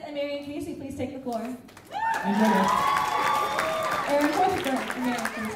Smith and Marion Casey please take the floor? Aaron Forthburn and Marion Casey.